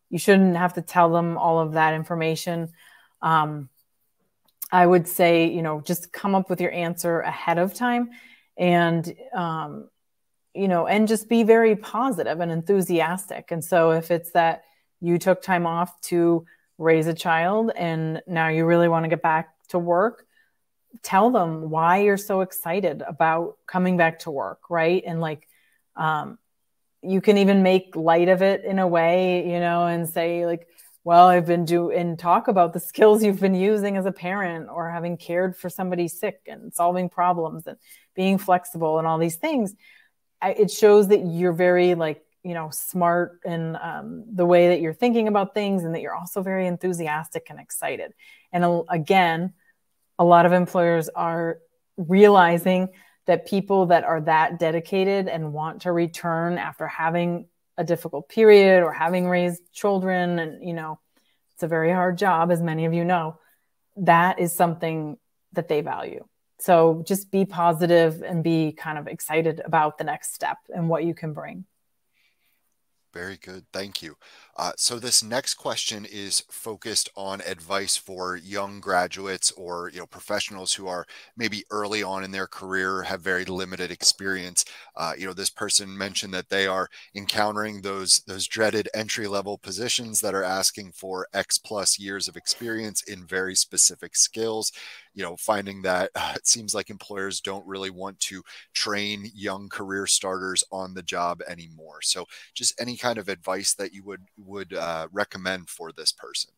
you shouldn't have to tell them all of that information. Um, I would say, you know, just come up with your answer ahead of time and, um, you know, and just be very positive and enthusiastic. And so if it's that you took time off to raise a child and now you really want to get back to work, tell them why you're so excited about coming back to work, right? And like, um, you can even make light of it in a way, you know, and say like, well, I've been do and talk about the skills you've been using as a parent or having cared for somebody sick and solving problems and being flexible and all these things. It shows that you're very like you know smart in um, the way that you're thinking about things and that you're also very enthusiastic and excited and uh, again a lot of employers are realizing that people that are that dedicated and want to return after having a difficult period or having raised children and you know it's a very hard job as many of you know that is something that they value so just be positive and be kind of excited about the next step and what you can bring very good. Thank you. Uh, so this next question is focused on advice for young graduates or you know professionals who are maybe early on in their career have very limited experience. Uh, you know this person mentioned that they are encountering those those dreaded entry level positions that are asking for X plus years of experience in very specific skills you know finding that uh, it seems like employers don't really want to train young career starters on the job anymore so just any kind of advice that you would would uh, recommend for this person?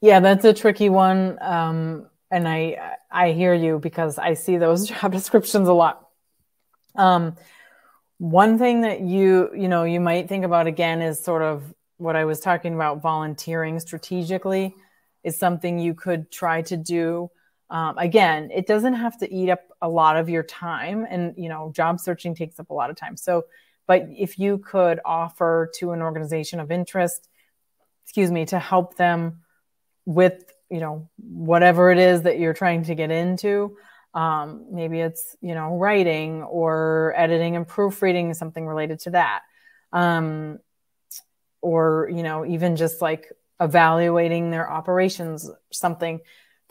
Yeah that's a tricky one um, and i i hear you because i see those job descriptions a lot. Um, one thing that you you know you might think about again is sort of what i was talking about volunteering strategically is something you could try to do. Um, again it doesn't have to eat up a lot of your time and you know job searching takes up a lot of time. So but if you could offer to an organization of interest excuse me to help them with you know whatever it is that you're trying to get into um, maybe it's you know writing or editing and proofreading something related to that um, or you know even just like evaluating their operations something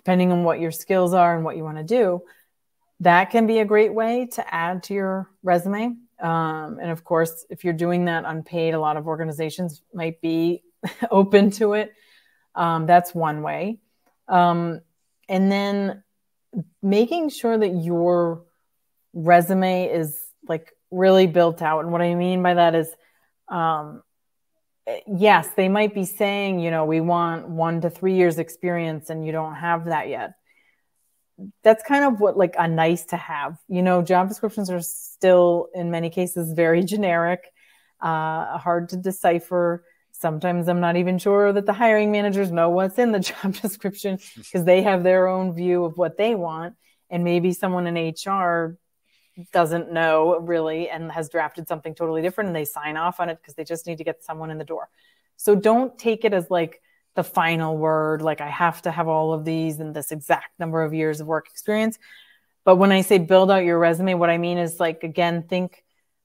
depending on what your skills are and what you want to do, that can be a great way to add to your resume. Um, and of course, if you're doing that unpaid, a lot of organizations might be open to it. Um, that's one way. Um, and then making sure that your resume is like really built out. And what I mean by that is, um, yes, they might be saying, you know, we want one to three years experience and you don't have that yet. That's kind of what like a nice to have. You know, job descriptions are still in many cases very generic, uh, hard to decipher. Sometimes I'm not even sure that the hiring managers know what's in the job description because they have their own view of what they want. And maybe someone in HR doesn't know really and has drafted something totally different and they sign off on it because they just need to get someone in the door. So don't take it as like the final word, like I have to have all of these and this exact number of years of work experience. But when I say build out your resume, what I mean is like, again, think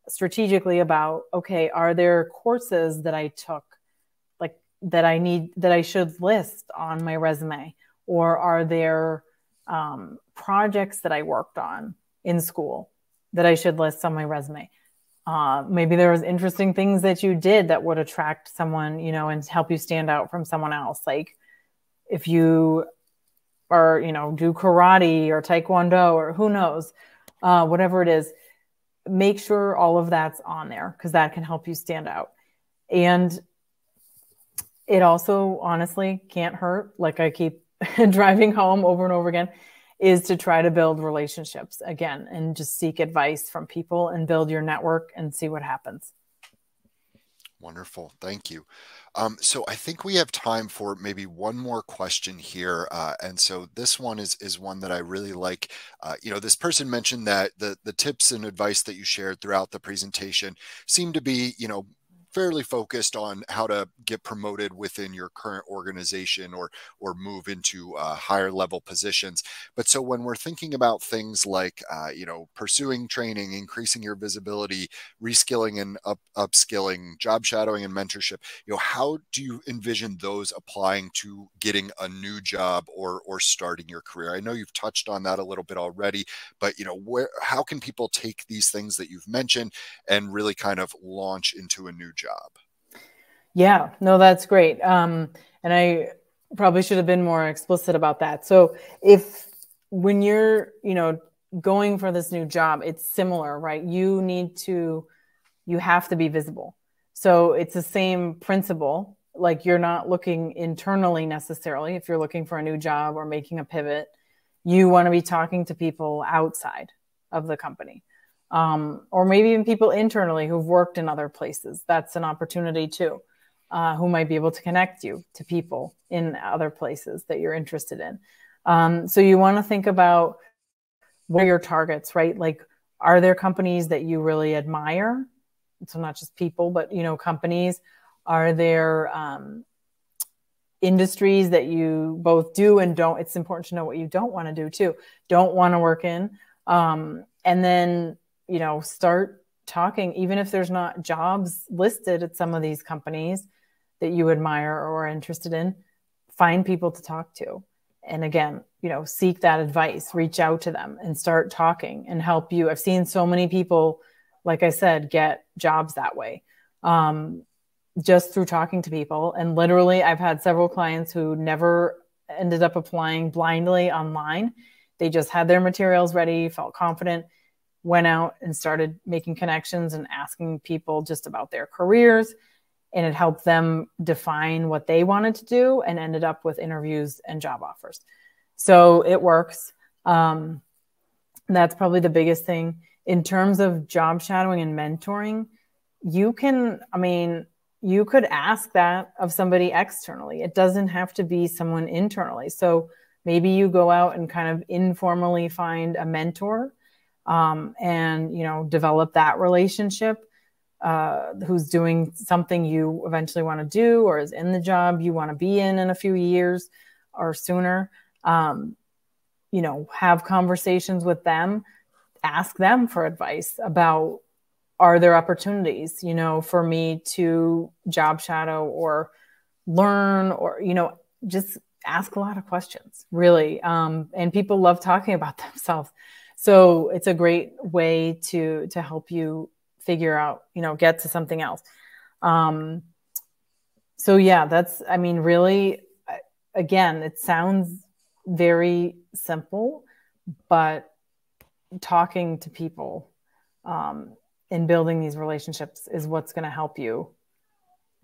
strategically about okay, are there courses that I took like that I need that I should list on my resume? Or are there um, projects that I worked on in school that I should list on my resume. Uh, maybe there was interesting things that you did that would attract someone, you know, and help you stand out from someone else. Like if you are, you know, do karate or taekwondo or who knows, uh, whatever it is, make sure all of that's on there because that can help you stand out. And it also honestly can't hurt. Like I keep driving home over and over again is to try to build relationships again and just seek advice from people and build your network and see what happens. Wonderful. Thank you. Um, so I think we have time for maybe one more question here. Uh, and so this one is, is one that I really like. Uh, you know, this person mentioned that the, the tips and advice that you shared throughout the presentation seem to be, you know, fairly focused on how to get promoted within your current organization or or move into uh, higher level positions. But so when we're thinking about things like uh, you know pursuing training, increasing your visibility, reskilling and up upskilling, job shadowing and mentorship, you know how do you envision those applying to getting a new job or or starting your career? I know you've touched on that a little bit already, but you know where how can people take these things that you've mentioned and really kind of launch into a new job. Yeah, no, that's great. Um, and I probably should have been more explicit about that. So if when you're, you know, going for this new job, it's similar, right? You need to, you have to be visible. So it's the same principle. Like you're not looking internally necessarily if you're looking for a new job or making a pivot. You want to be talking to people outside of the company. Um, or maybe even people internally who've worked in other places. That's an opportunity too, uh, who might be able to connect you to people in other places that you're interested in. Um, so you want to think about what are your targets, right? Like, are there companies that you really admire? So not just people, but you know, companies. Are there um, industries that you both do and don't? It's important to know what you don't want to do too. Don't want to work in, um, and then you know, start talking. Even if there's not jobs listed at some of these companies that you admire or are interested in, find people to talk to. And again you know seek that advice reach out to them and start talking and help you. I've seen so many people like i said get jobs that way um, just through talking to people. And literally i've had several clients who never ended up applying blindly online. They just had their materials ready felt confident went out and started making connections and asking people just about their careers and it helped them define what they wanted to do and ended up with interviews and job offers. So it works. Um, that's probably the biggest thing. In terms of job shadowing and mentoring, you can, I mean, you could ask that of somebody externally. It doesn't have to be someone internally. So maybe you go out and kind of informally find a mentor um, and, you know, develop that relationship uh, who's doing something you eventually want to do or is in the job you want to be in in a few years or sooner um, you know have conversations with them ask them for advice about are there opportunities you know for me to job shadow or learn or you know just ask a lot of questions really um, and people love talking about themselves so it's a great way to to help you figure out, you know, get to something else. Um, so yeah, that's, I mean, really, again, it sounds very simple, but talking to people um, and building these relationships is what's going to help you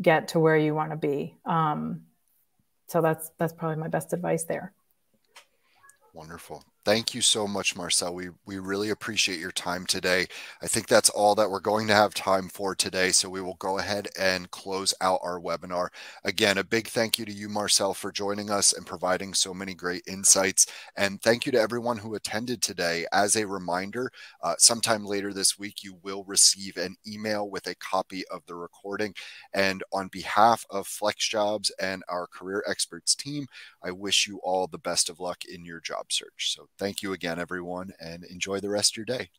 get to where you want to be. Um, so that's that's probably my best advice there. Wonderful. Thank you so much, Marcelle. We we really appreciate your time today. I think that's all that we're going to have time for today. So we will go ahead and close out our webinar. Again, a big thank you to you, Marcelle, for joining us and providing so many great insights. And thank you to everyone who attended today. As a reminder, uh, sometime later this week, you will receive an email with a copy of the recording. And on behalf of FlexJobs and our career experts team, I wish you all the best of luck in your job search. So Thank you again, everyone, and enjoy the rest of your day.